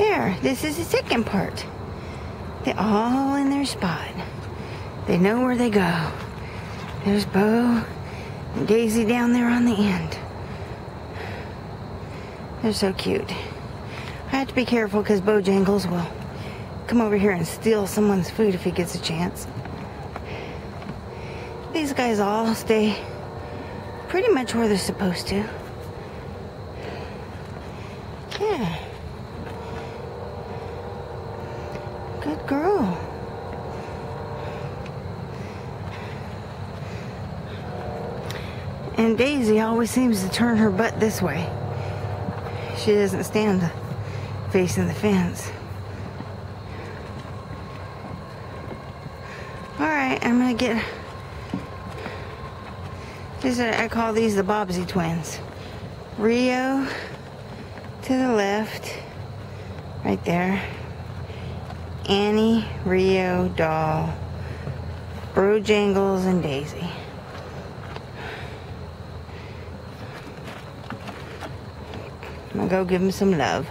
There, this is the second part. They're all in their spot. They know where they go. There's Bo and Daisy down there on the end. They're so cute. I have to be careful because Bojangles will come over here and steal someone's food if he gets a chance. These guys all stay pretty much where they're supposed to. Yeah. Good girl. And Daisy always seems to turn her butt this way. She doesn't stand facing the fence. All right, I'm gonna get. Are, I call these the Bobbsey twins. Rio to the left, right there. Annie, Rio, Doll, Bojangles, and Daisy. I'm gonna go give them some love.